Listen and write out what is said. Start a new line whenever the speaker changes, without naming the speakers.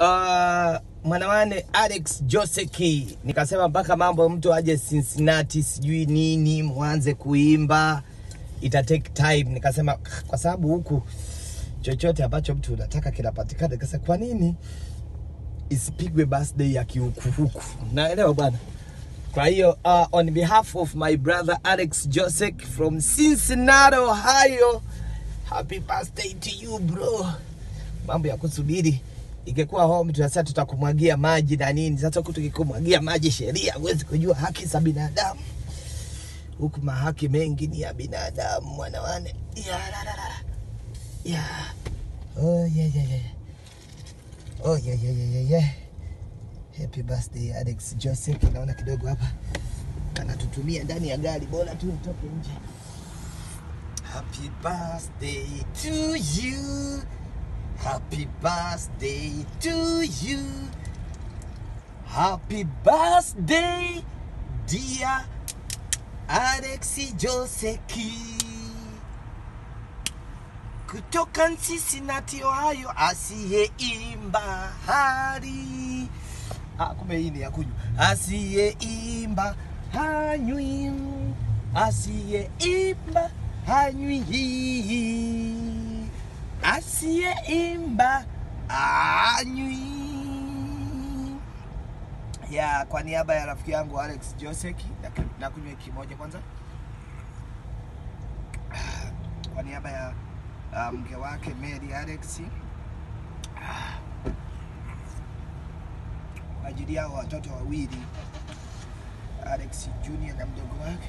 uh, mwanawane Alex Joseki, nikasema mpaka mambo mtu aje Cincinnati sijui nini mwanze kuimba ita take time. Nikasema kwa sababu huku chochote ambacho mtu unataka kinapatikana, Kasa kwa nini isipigwe birthday ya kihukuhuku? naelewa bwana. Kwa hiyo uh, on behalf of my brother Alex Josek from Cincinnati, Ohio, happy birthday to you bro. Mambo ya kusubiri ingekuwa home tunasema tutakumwagia maji na nini. Sasa huku tukikumwagia maji, sheria huwezi kujua haki za binadamu. Huku mahaki mengi ni ya binadamu, mwanawane. Ya, la, la, la. Ya. Oh, yeah, yeah, yeah. Oh, yeah, yeah, yeah, yeah. Happy birthday Alex Joseph. Naona kidogo hapa anatutumia ndani ya gari, bora tu nitoke nje. Happy birthday to you. Happy birthday to you. Happy birthday dear Alexi Joseki kutoka Cincinnati, Ohio, asiyeimba hali ah, kumbe hii ni ya kunywa. Asiyeimba hanywi, asiyeimba hanywi, asiyeimba hanywi. Ya, kwa niaba ya rafiki yangu Alex Joseki na kunywa kimoja kwanza. Kwa niaba ya uh, mke wake Mary Alex. Ah, kwa ajili yao watoto wawili Alex Junior na mdogo wake